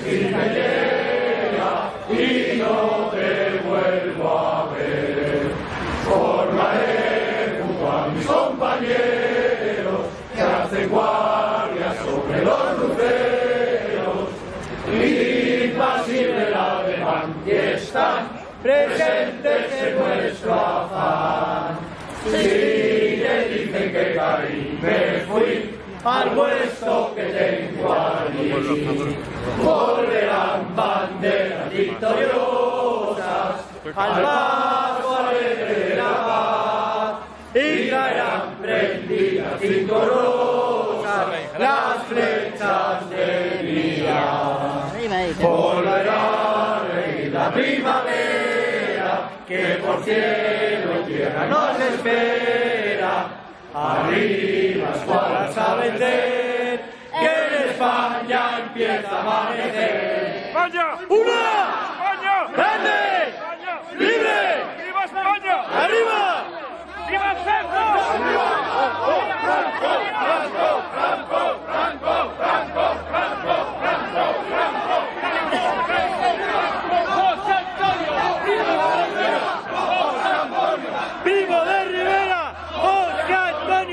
si me llega y no te vuelvo a ver. Formaré junto a mis compañeros que hacen guardia sobre los luceros. Impasible la alemán y están presentes en nuestro afán. Si te dicen que caí, me al puesto que tengo allí. Volverán banderas victoriosas al paso alegre de la paz y traerán prendidas vigorosas las flechas del día. Volverá la primavera que por cielo y tierra nos espera. Arriba escuadras a vencer, que en España empieza a amanecer. ¡España! ¡Una! ¡España! ¡Grande! ¡España! ¡Libre! ¡Viva España! ¡Arriba! ¡Viva el centro! ¡Arriba!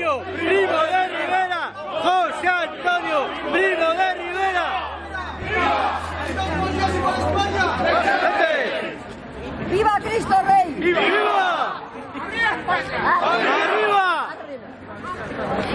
Antonio Primo de Rivera. José Antonio Primo de Rivera. ¡Viva Cristo Rey! ¡Viva! ¡Viva! ¡Arriba! ¡Arriba!